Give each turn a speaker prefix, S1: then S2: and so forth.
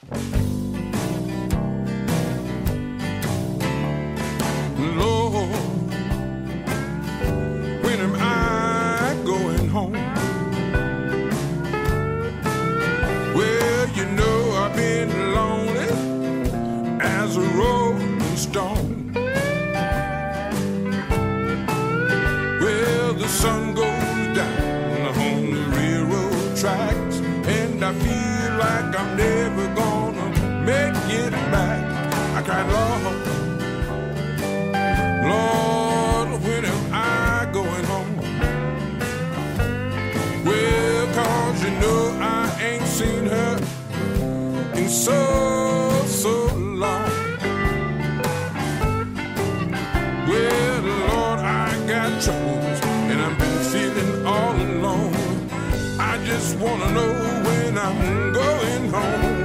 S1: Lord, when am I going home? Well, you know I've been lonely as a rolling stone. Well, the sun goes down on the railroad tracks, and I feel like I'm never wanna know when I'm going home.